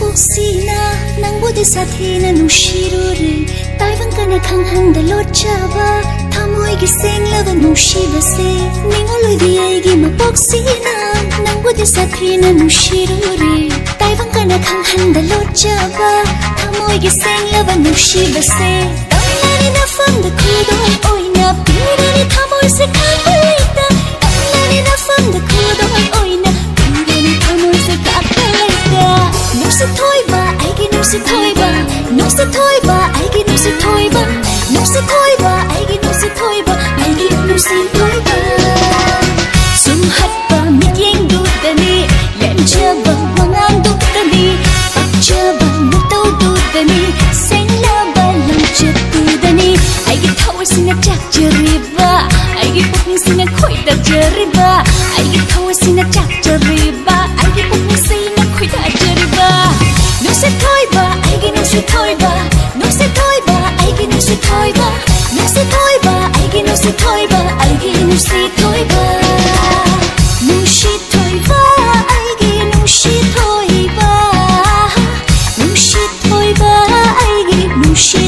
Oksina nang bude sathe na nushiru re Taiwan kana khang hang da locha ba Thamoi gi seng la da nushi ba se Ningoloi di ai gi ma poksina nang bude sathe na nushiru re Taiwan kana khang hang da locha ba Thamoi gi seng la da nushi ba se Thamoi na fang da kudon oi sẽ thôi bà, nó sẽ thôi bà, ai kia nó sẽ thôi bà, nó sẽ thôi bà, ai kia nó sẽ thôi bà, ai kia nó sẽ thôi bà. sum hat và mít yang du ta ni. Lem chưa và mang an du ta ni. Bắt chưa và nước tàu du ta ni. Sen la và lòng chưa tu ta ni. Ai kia thâu xin là chắc chưa ri và ai kia bốc xin là khôi ta chưa ri và ai kia thâu xin là chắc chưa ri và thôi bà ai ghi nụ si, thôi bà nụ si thôi bà ai ghi nụ si, thôi bà nụ si thôi bà ai ghi nụ si